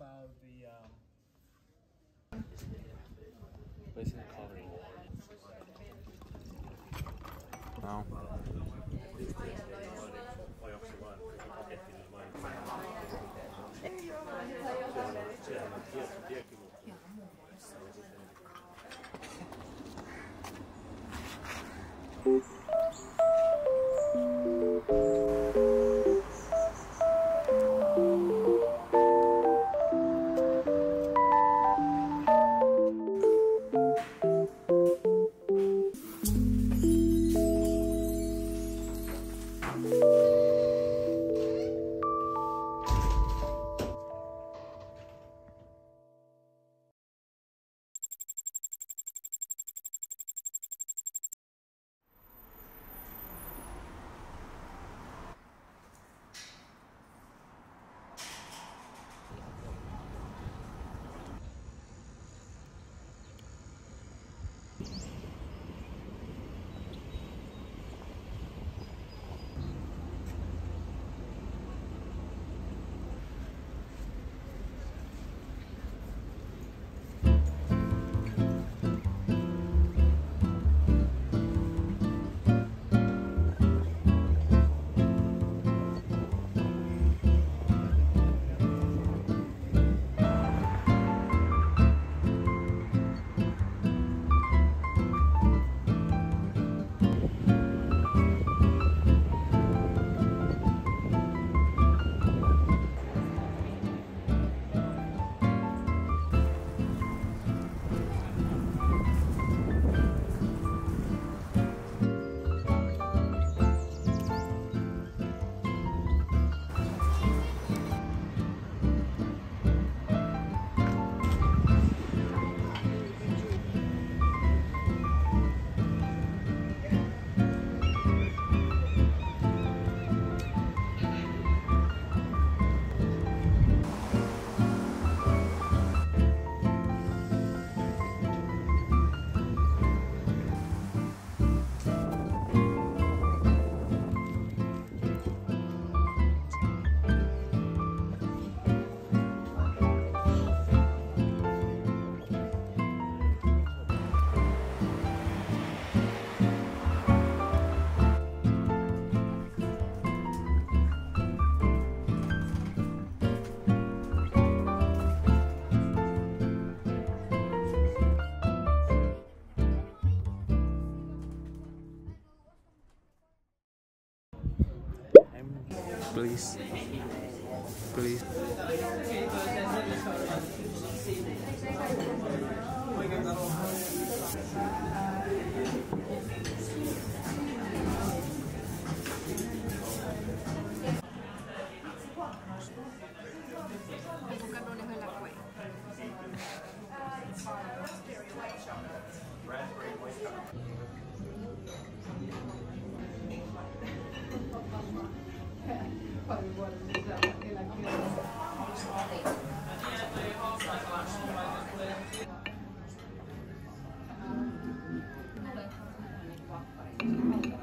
about the um, coloring. No. Please. Please. Amen.